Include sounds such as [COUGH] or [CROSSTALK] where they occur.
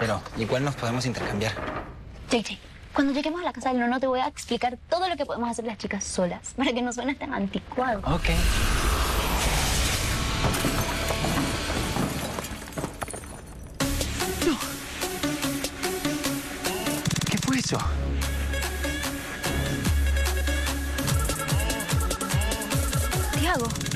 pero igual nos podemos intercambiar. JJ, cuando lleguemos a la casa del nono te voy a explicar todo lo que podemos hacer las chicas solas, [LAUGHS] para que no suene tan anticuado. Ok. No. ¿Qué fue eso? Tiago.